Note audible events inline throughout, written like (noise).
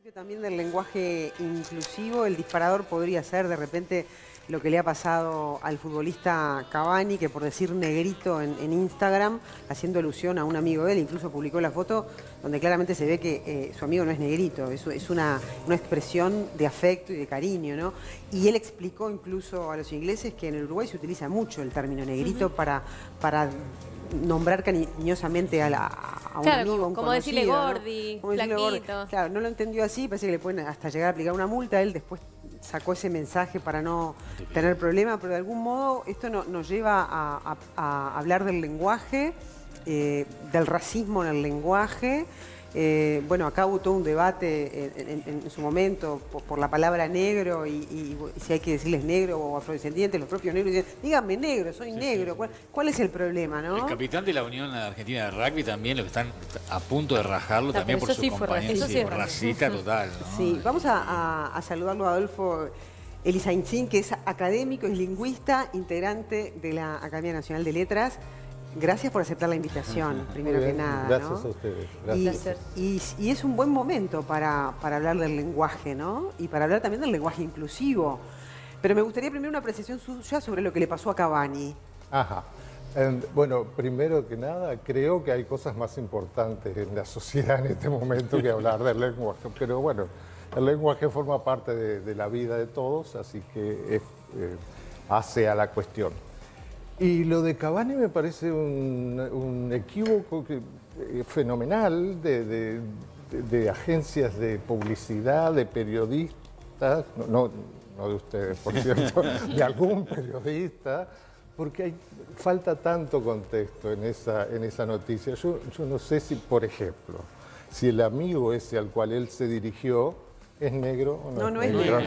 principio también del lenguaje inclusivo, el disparador podría ser de repente lo que le ha pasado al futbolista Cavani, que por decir negrito en, Instagram, haciendo alusión a un amigo de él, incluso publicó la foto donde claramente se ve que eh, su amigo no es negrito, es, es una, expresión de afecto y de cariño, ¿no? Y él explicó incluso a los ingleses que en el Uruguay se utiliza mucho el término negrito para, para nombrar cariñosamente a, la, a un amigo, un como decirle gordi, ¿no? Claro, no lo entendió así, parece que le pueden hasta llegar a aplicar una multa. Él después sacó ese mensaje para no tener problema, pero de algún modo esto nos lleva a, hablar del lenguaje, eh, del racismo en el lenguaje. Eh, bueno, acá hubo todo un debate en, su momento por, la palabra negro y, si hay que decirles negro o afrodescendientes, los propios negros dicen, díganme negro, soy negro. ¿Cuál, es el problema, no? El capitán de la Unión Argentina de Rugby también, lo que están a punto de rajarlo también por su compañero. Sí, racista total. Sí, vamos a, saludarlo a Adolfo Elizainzín, que es académico, es lingüista, integrante de la Academia Nacional de Letras. Gracias por aceptar la invitación, primero que nada. Gracias a ustedes. Gracias. Y, es un buen momento para, hablar del lenguaje, ¿no? Y para hablar también del lenguaje inclusivo. Pero me gustaría primero una apreciación suya sobre lo que le pasó a Cavani. Ajá. Bueno, primero que nada, creo que hay cosas más importantes en la sociedad en este momento que hablar del lenguaje. Pero bueno, el lenguaje forma parte de, la vida de todos, así que eh, hace a la cuestión. Y lo de Cavani me parece un, equívoco eh, fenomenal de, agencias de publicidad, de periodistas, no, de ustedes, por (laughs) cierto, de algún periodista, porque hay, falta tanto contexto en esa, en esa noticia. Yo, yo no sé si, por ejemplo, si el amigo ese al cual él se dirigió ¿Es negro o no? No, no es negro.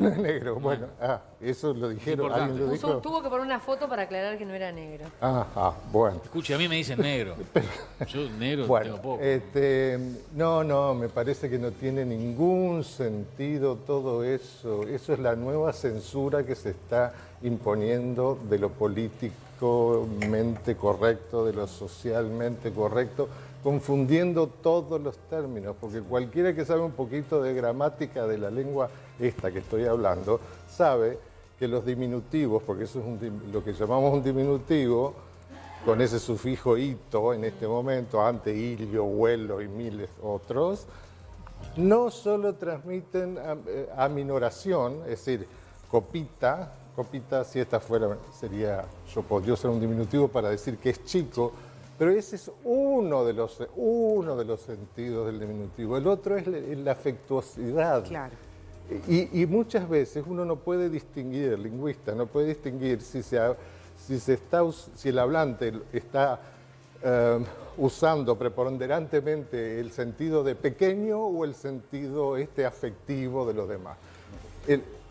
No es negro. Bueno, ah, eso lo dijeron. ¿Alguien lo dijo? tuvo que poner una foto para aclarar que no era negro. Ah, ah bueno. Escuche, a mí me dicen negro. (laughs) Yo negro bueno, tengo poco. Este, no, no, me parece que no tiene ningún sentido todo eso. Eso es la nueva censura que se está imponiendo de lo políticamente correcto, de lo socialmente correcto confundiendo todos los términos, porque cualquiera que sabe un poquito de gramática de la lengua esta que estoy hablando, sabe que los diminutivos, porque eso es lo que llamamos un diminutivo, con ese sufijo ito en este momento, ante ilio, vuelo y miles otros, no solo transmiten eh, aminoración, es decir, copita, copita si esta fuera, sería, yo podría usar un diminutivo para decir que es chico, pero ese es uno de los, uno de los sentidos del diminutivo. El otro es la afectuosidad. Claro. Y, muchas veces uno no puede distinguir, el lingüista no puede distinguir si, se, si, se está, si el hablante está eh, usando preponderantemente el sentido de pequeño o el sentido este afectivo de los demás.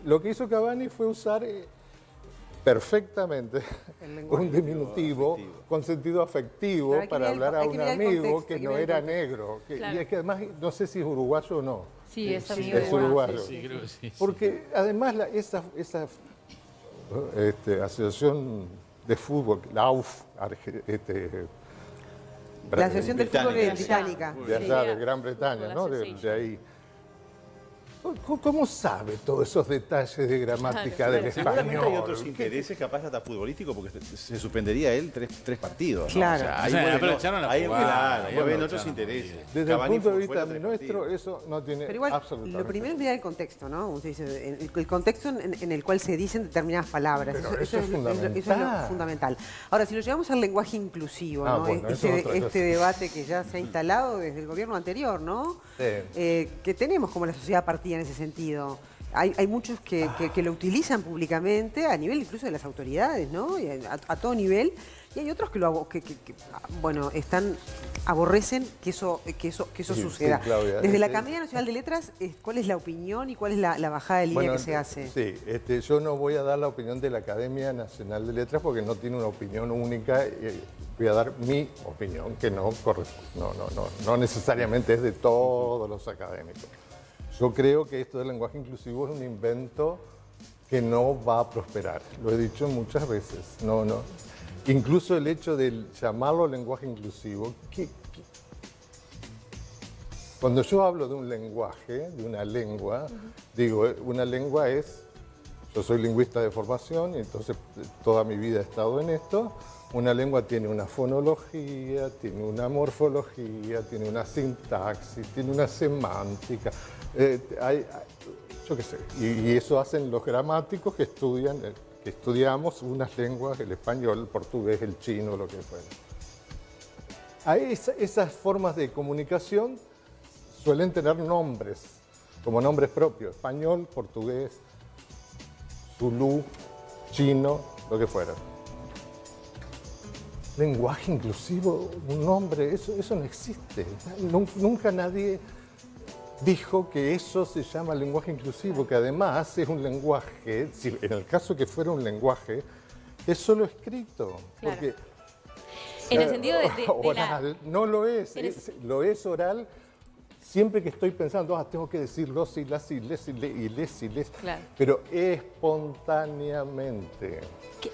lo que hizo Cavani fue usar eh, perfectamente (laughs) un diminutivo con sentido afectivo para hablar a un amigo que no era negro. Y es que además, no sé si es uruguayo o no. Sí, es amigo es uruguayo. Sí, sí. Porque además esa, esa este, asociación de fútbol, la AUF, este, la Asociación del Fútbol Británica. De allá, de Gran Bretaña, ¿no? de ahí. ¿Cómo sabe todos esos detalles de gramática del español? Seguramente hay otros intereses, capaz hasta futbolístico, porque se suspendería él tres, tres partidos. Claro. ahí, ven, otros intereses. Desde el punto de vista nuestro, eso no tiene Pero igual, Lo primero es mirar el contexto, ¿no? Usted dice, el, contexto en, el cual se dicen determinadas palabras. Eso, es, fundamental. Ahora, si lo llevamos al lenguaje inclusivo, ah, ¿no? este, este debate que ya se ha instalado desde el gobierno anterior, ¿no? Eh, que tenemos como la sociedad partida en ese sentido. Hay, muchos que, lo utilizan públicamente a nivel incluso de las autoridades, ¿no? A, todo nivel. Y hay otros que lo que, bueno, están aborrecen que eso que eso que eso suceda. Desde la este Academia Nacional de Letras, ¿cuál es la opinión y cuál es la, bajada de línea que se hace? Sí, este, yo no voy a dar la opinión de la Academia Nacional de Letras porque no tiene una opinión única. voy a dar mi opinión, que no no, no, no, no necesariamente es de todos los académicos. Yo creo que esto del lenguaje inclusivo es un invento que no va a prosperar. Lo he dicho muchas veces. No, no. Incluso el hecho de llamarlo lenguaje inclusivo, Cuando yo hablo de un lenguaje, de una lengua, digo, eh, una lengua es, yo soy lingüista de formación y entonces eh, toda mi vida he estado en esto, una lengua tiene una fonología, tiene una morfología, tiene una sintaxis, tiene una semántica, eh, yo qué sé, y, eso hacen los gramáticos que estudian, que estudiamos unas lenguas, el español, el portugués, el chino, lo que fuera. A esas formas de comunicación suelen tener nombres, como nombres propios, español, portugués, zulú, chino, lo que fuera. Lenguaje inclusivo, un nombre, eso, eso no existe. Nunca nadie dijo que eso se llama lenguaje inclusivo, que además es un lenguaje, en el caso que fuera un lenguaje, es solo escrito. Porque, en el sentido de, (laughs) oral, no lo es, lo es oral siempre que estoy pensando, ah, tengo que decir los y las y les y, les y les, pero espontáneamente.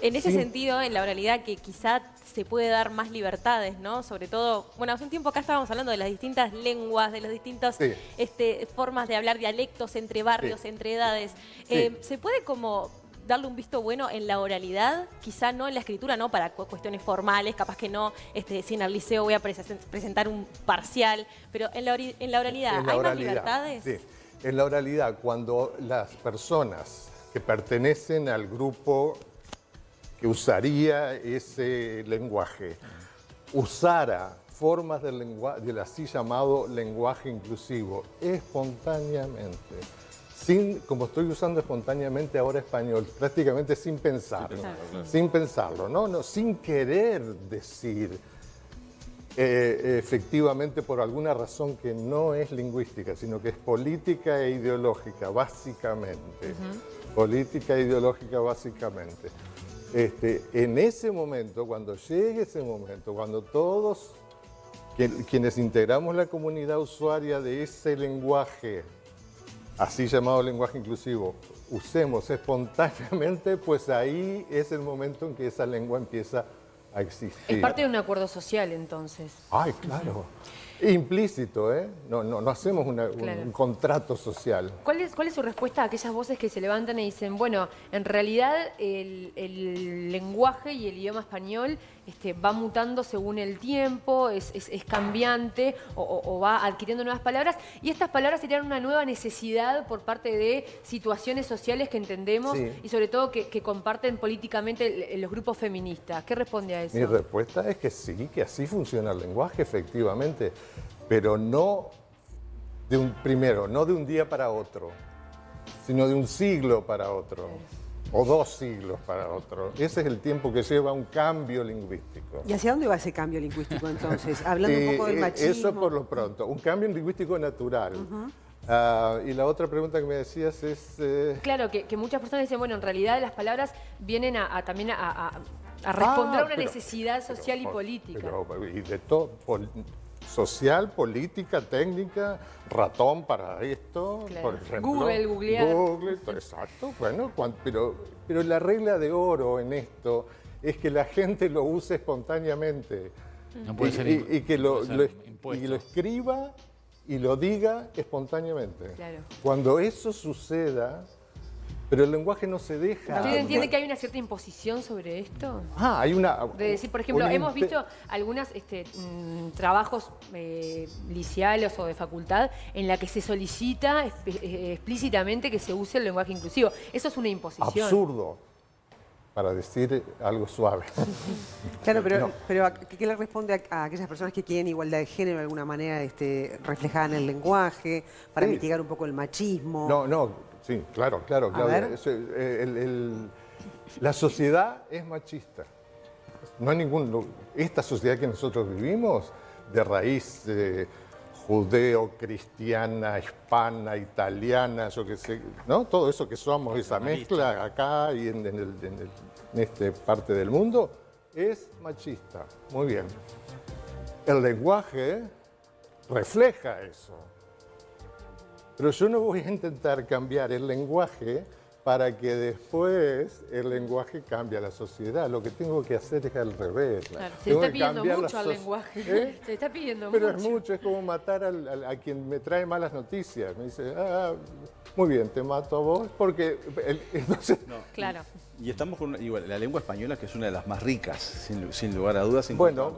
En ese sentido, en la oralidad, que quizá se puede dar más libertades, ¿no? Sobre todo, bueno, hace un tiempo acá estábamos hablando de las distintas lenguas, de las distintas este, formas de hablar, dialectos entre barrios, entre edades. Eh, ¿Se puede como darle un visto bueno en la oralidad, quizá no en la escritura, no para cuestiones formales, capaz que no, este, si en el liceo voy a presentar un parcial, pero en la, en la oralidad, ¿hay más libertades? Sí, en la oralidad, cuando las personas que pertenecen al grupo que usaría ese lenguaje, usara formas del, lenguaje, del así llamado lenguaje inclusivo espontáneamente sin, como estoy usando espontáneamente ahora español, prácticamente sin pensarlo, sin pensarlo, no, no, sin querer decir eh, efectivamente por alguna razón que no es lingüística, sino que es política e ideológica, básicamente. Política e ideológica, básicamente. Este, en ese momento, cuando llegue ese momento, cuando todos quienes integramos la comunidad usuaria de ese lenguaje así llamado lenguaje inclusivo, usemos espontáneamente, pues ahí es el momento en que esa lengua empieza a existir. Es parte de un acuerdo social entonces. Ay, claro. Implícito, ¿eh? No, no, no hacemos un, contrato social. ¿Cuál es, ¿Cuál es su respuesta a aquellas voces que se levantan y dicen, bueno, en realidad el, lenguaje y el idioma español este, va mutando según el tiempo, es, cambiante o, va adquiriendo nuevas palabras y estas palabras serían una nueva necesidad por parte de situaciones sociales que entendemos y sobre todo que, que comparten políticamente los grupos feministas? ¿Qué responde a eso? Mi respuesta es que sí, que así funciona el lenguaje, efectivamente pero no de un, primero, no de un día para otro, sino de un siglo para otro, o dos siglos para otro. Ese es el tiempo que lleva un cambio lingüístico. ¿Y hacia dónde va ese cambio lingüístico entonces? (laughs) Hablando un poco del eh, machismo. Eso por lo pronto, un cambio lingüístico natural. Ah, y la otra pregunta que me decías es... Eh, claro, que, muchas personas dicen, bueno, en realidad las palabras vienen a, también a, responder a ah, una necesidad social y política. y de todo, social, política, técnica, ratón para esto, por ejemplo. Google, googlear. Google, exacto. Bueno, pero, pero la regla de oro en esto es que la gente lo use espontáneamente. No puede y, ser y, que lo, y lo escriba y lo diga espontáneamente. Claro. Cuando eso suceda, pero el lenguaje no se deja. ¿Usted entiende que hay una cierta imposición sobre esto? Ah, hay una... De decir, por ejemplo, hemos visto algunos este, mm, trabajos eh, o de facultad en la que se solicita eh, explícitamente que se use el lenguaje inclusivo. Eso es una imposición. Absurdo, para decir algo suave. (laughs) Claro, pero, pero ¿qué le responde a, aquellas personas que quieren igualdad de género de alguna manera este, reflejada en el lenguaje, para mitigar un poco el machismo? No, no, Sí, claro, claro, claro. Eh, la sociedad es machista. No hay ningún. Esta sociedad que nosotros vivimos, de raíz judeo, cristiana, hispana, italiana, yo qué sé, ¿no? Todo eso que somos, esa mezcla acá y en, en esta parte del mundo, es machista. Muy bien. El lenguaje refleja eso. Pero yo no voy a intentar cambiar el lenguaje para que después el lenguaje cambie a la sociedad. Lo que tengo que hacer es al revés. Se está pidiendo mucho al lenguaje. ¿Eh? (laughs) Se está pidiendo Pero mucho. es mucho, es como matar a quien me trae malas noticias. Me dice, ah, muy bien, te mato a vos porque... entonces... Claro. Y estamos con igual, la lengua española, que es una de las más ricas, sin, lugar a dudas. En bueno,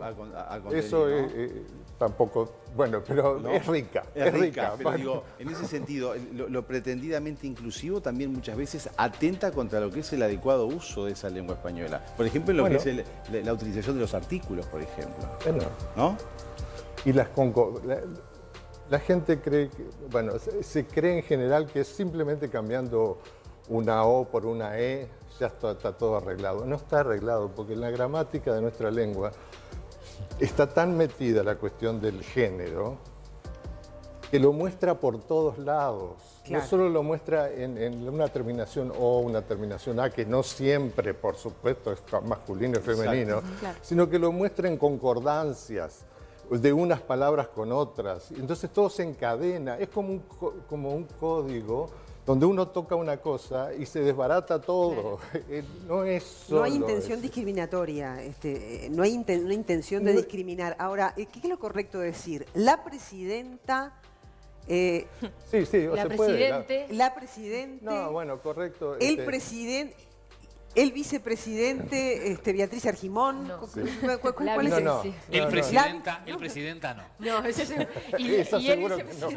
eso es, eh, tampoco, bueno, pero es rica. Es, rica, pero digo, en ese sentido, lo, pretendidamente inclusivo también muchas veces atenta contra lo que es el adecuado uso de esa lengua española. Por ejemplo, en lo que es la, utilización de los artículos, por ejemplo. Bueno, ¿no? Y las la, gente cree que, bueno, se cree en general que es simplemente cambiando una O por una E ya está, todo arreglado. No está arreglado porque en la gramática de nuestra lengua está tan metida la cuestión del género que lo muestra por todos lados. No solo lo muestra en, una terminación O, una terminación A, que no siempre, por supuesto, es masculino y femenino, sino que lo muestra en concordancias de unas palabras con otras. Entonces todo se encadena, es como un, como un código donde uno toca una cosa y se desbarata todo. (laughs) Eh, no es No hay intención discriminatoria, este, eh, no hay una intención de discriminar. Ahora, eh, ¿qué es lo correcto decir? La presidenta... sí, sí, la presidente. La, presidente. No, bueno, correcto. El este, presidente el vicepresidente, este, Beatriz Argimón. ¿Cuál, es no, el? presidenta, el presidenta no. (laughs) (laughs) No, es y, Eso y seguro que no.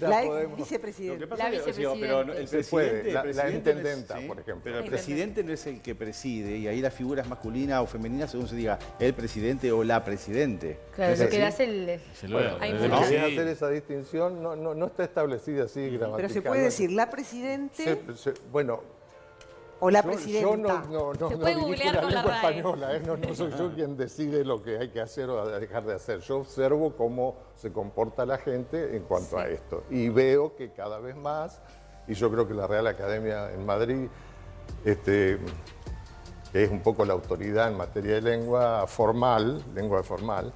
La vicepresidenta. La vicepresidenta. pero el presidente, la, la, intendenta, por ejemplo. Pero el presidente no es el que preside y ahí la figura es masculina o femenina según se diga el presidente o la presidente. Claro, lo que hace el... Hacer esa distinción no, no, no está establecida así gramaticalmente. Pero se puede decir la presidente... bueno, o la presidenta. Yo no, no, no, no dirijo la lengua española, ¿eh? no, no, soy yo (laughs) quien decide lo que hay que hacer o dejar de hacer. Yo observo cómo se comporta la gente en cuanto a esto. Y veo que cada vez más, y yo creo que la Real Academia en Madrid, este, que es un poco la autoridad en materia de lengua formal, lengua formal,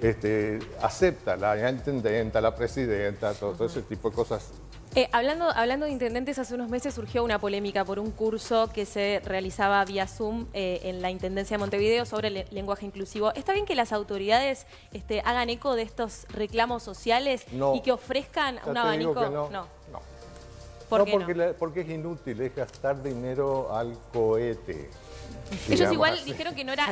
este, acepta la intendenta, la presidenta, todo ese tipo de cosas eh, hablando, hablando de intendentes, hace unos meses surgió una polémica por un curso que se realizaba vía Zoom eh, en la Intendencia de Montevideo sobre el lenguaje inclusivo. ¿Está bien que las autoridades este, hagan eco de estos reclamos sociales y que ofrezcan un abanico? no. no. porque, porque es inútil, es gastar dinero al cohete. Ellos igual dijeron que no era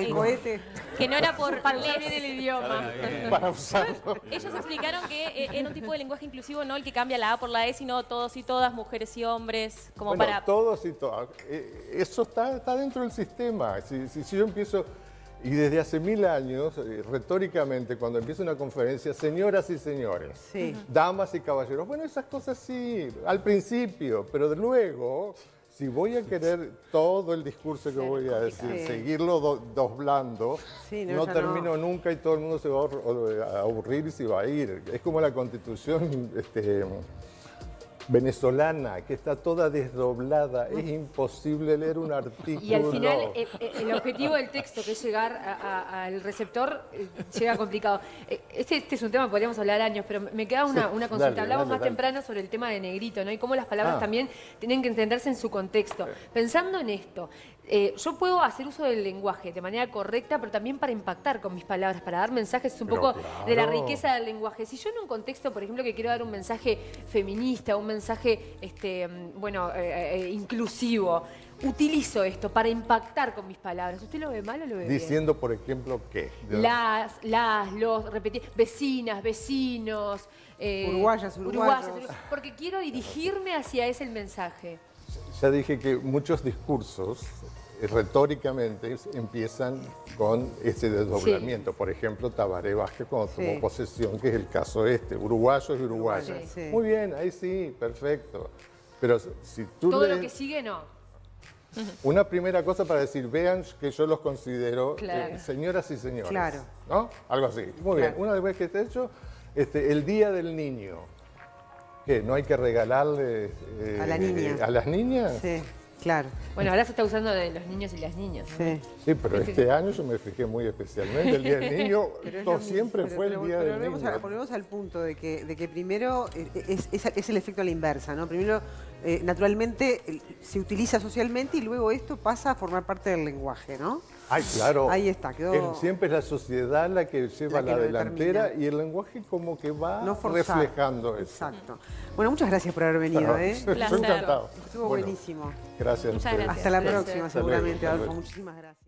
que no era por para usar bien el idioma. Para usarlo. Ellos explicaron que eh, era un tipo de lenguaje inclusivo, no el que cambia la A por la E, sino todos y todas, mujeres y hombres, como para todos y todas. Eh, eso está, está dentro del sistema. Si, si, yo empiezo y desde hace mil años, eh, retóricamente, cuando empieza una conferencia, señoras y señores, damas y caballeros, bueno, esas cosas sí, al principio, pero de luego si voy a querer todo el discurso que voy a decir, seguirlo doblando, no termino nunca y todo el mundo se va a aburrir y se va a ir. Es como la constitución este, venezolana, que está toda desdoblada, es imposible leer un artículo. Y al final eh, eh, el, objetivo del texto, que es llegar al receptor, eh, llega complicado. Este, este, es un tema que podríamos hablar años, pero me queda una, consulta. Hablamos más temprano sobre el tema de negrito, ¿no? Y cómo las palabras ah. también tienen que entenderse en su contexto. Pensando en esto, eh, yo puedo hacer uso del lenguaje de manera correcta, pero también para impactar con mis palabras, para dar mensajes un poco de la riqueza del lenguaje. Si yo en un contexto, por ejemplo, que quiero dar un mensaje feminista, un mensaje, este, mm, bueno, eh, eh, inclusivo, utilizo esto para impactar con mis palabras. ¿Usted lo ve mal o lo ve Diciendo, por ejemplo, ¿qué? Las, las, los, repetir, vecinas, vecinos. uruguayas, uruguayas. Porque quiero dirigirme hacia ese el mensaje. Ya dije que muchos discursos eh, retóricamente empiezan con ese desdoblamiento. Por ejemplo, Tabaré Vázquez cuando tomó posesión, que es el caso este, uruguayos y uruguayas. Muy bien, ahí sí, perfecto. Pero si tú Todo lo que sigue, no. (laughs) Una primera cosa para decir, vean que yo los considero eh, señoras y señores. Claro. ¿No? Algo así. Muy bien. Una vez que esté hecho, este, el Día del Niño. ¿Qué? ¿No hay que regalarle eh, a, la niña. a las niñas? Sí. Claro. Bueno, ahora se está usando de los niños y las niñas. Sí. sí. pero este año yo me fijé muy especialmente. El Día del Niño (laughs) siempre fue el Día del Niño. volvemos al punto de que, de que primero es, es, el efecto a la inversa, ¿no? Primero eh, naturalmente se utiliza socialmente y luego esto pasa a formar parte del lenguaje, ¿no? Ay, claro. Ahí está, quedó... siempre es la sociedad la que lleva la, delantera y el lenguaje como que va reflejando eso. Exacto. Bueno, muchas gracias por haber venido. ¿eh? (laughs) Encantado. Estuvo buenísimo. Gracias. Muchas gracias. Hasta la próxima, seguramente, Adolfo. Muchísimas gracias.